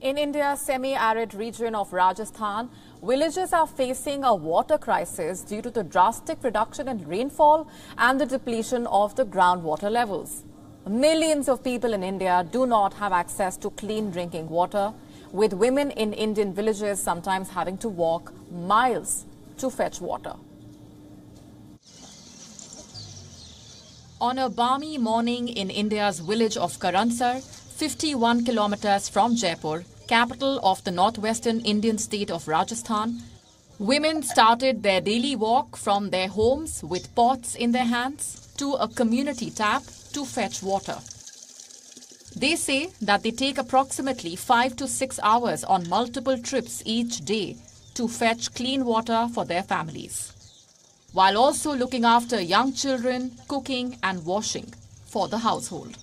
In India's semi-arid region of Rajasthan, villages are facing a water crisis due to the drastic reduction in rainfall and the depletion of the groundwater levels. Millions of people in India do not have access to clean drinking water, with women in Indian villages sometimes having to walk miles to fetch water. On a balmy morning in India's village of Karansar, 51 kilometers from Jaipur, capital of the northwestern Indian state of Rajasthan, women started their daily walk from their homes with pots in their hands to a community tap to fetch water. They say that they take approximately 5 to 6 hours on multiple trips each day to fetch clean water for their families, while also looking after young children, cooking and washing for the household.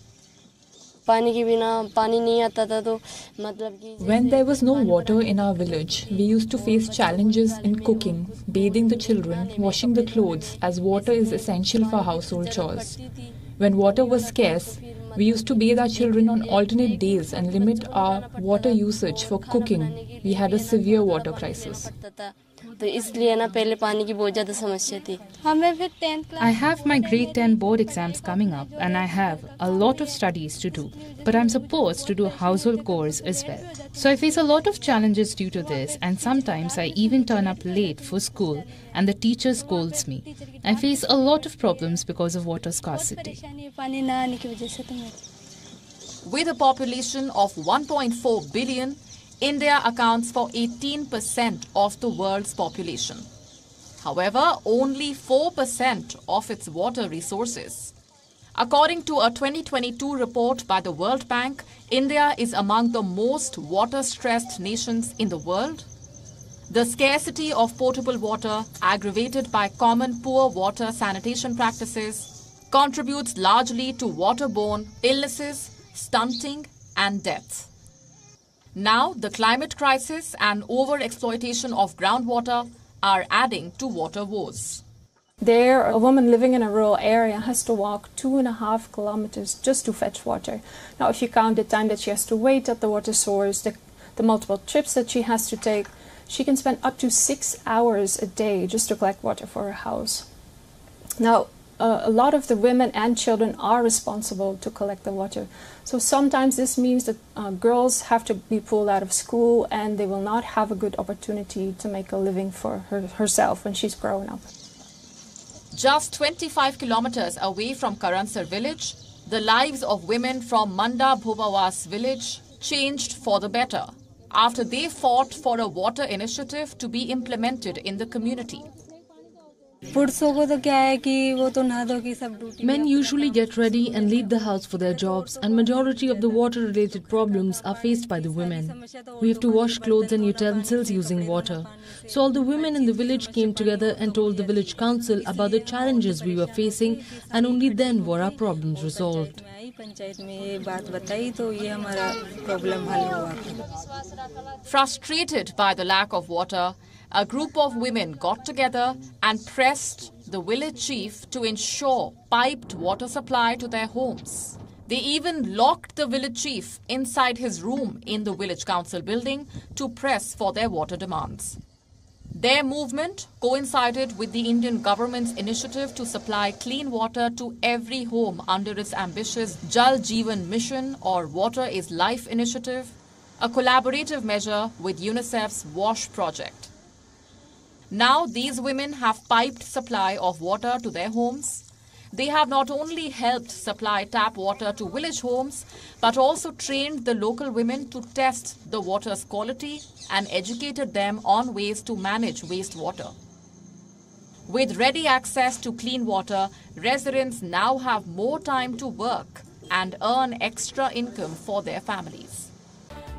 पानी के बिना पानी नहीं आता था तो मतलब कि When there was no water in our village, we used to face challenges in cooking, bathing the children, washing the clothes, as water is essential for household chores. When water was scarce, we used to bathe our children on alternate days and limit our water usage for cooking. We had a severe water crisis. तो इसलिए ना पहले पानी की बहुत ज़्यादा समस्या थी हमें फिर tenth I have my grade 10 board exams coming up and I have a lot of studies to do, but I'm supposed to do household chores as well. So I face a lot of challenges due to this and sometimes I even turn up late for school and the teacher scolds me. I face a lot of problems because of water scarcity. परेशानी है पानी ना आने की वजह से तो मैं With a population of 1.4 billion, India accounts for 18% of the world's population. However, only 4% of its water resources. According to a 2022 report by the World Bank, India is among the most water stressed nations in the world. The scarcity of potable water, aggravated by common poor water sanitation practices, contributes largely to waterborne illnesses, stunting, and death. Now, the climate crisis and overexploitation of groundwater are adding to water woes. There, a woman living in a rural area has to walk two and a half kilometers just to fetch water. Now, if you count the time that she has to wait at the water source, the, the multiple trips that she has to take, she can spend up to six hours a day just to collect water for her house. Now, uh, a lot of the women and children are responsible to collect the water. So sometimes this means that uh, girls have to be pulled out of school and they will not have a good opportunity to make a living for her, herself when she's grown up. Just 25 kilometers away from Karansar village, the lives of women from Manda Bhubawas village changed for the better after they fought for a water initiative to be implemented in the community. Men usually get ready and leave the house for their jobs and majority of the water related problems are faced by the women. We have to wash clothes and utensils using water. So all the women in the village came together and told the village council about the challenges we were facing and only then were our problems resolved. Frustrated by the lack of water, a group of women got together and pressed the village chief to ensure piped water supply to their homes. They even locked the village chief inside his room in the village council building to press for their water demands. Their movement coincided with the Indian government's initiative to supply clean water to every home under its ambitious Jal Jeevan Mission or Water is Life initiative, a collaborative measure with UNICEF's WASH project. Now these women have piped supply of water to their homes. They have not only helped supply tap water to village homes, but also trained the local women to test the water's quality and educated them on ways to manage wastewater. With ready access to clean water, residents now have more time to work and earn extra income for their families.